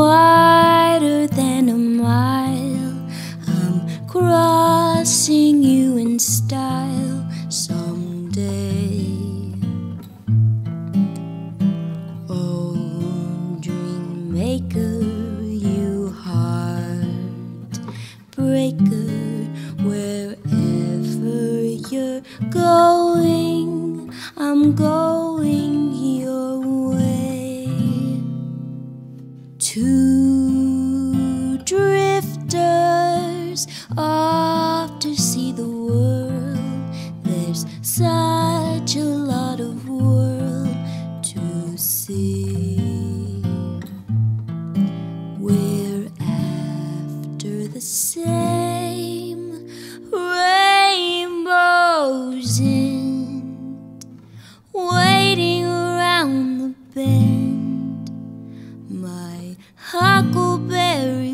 wider than a mile. I'm crossing you in style someday. Oh, dream maker, you heart breaker, wherever you're going, I'm going. Two drifters off to see the world. There's such a lot of world to see. We're after the same rainbows in, waiting around the bend huckleberry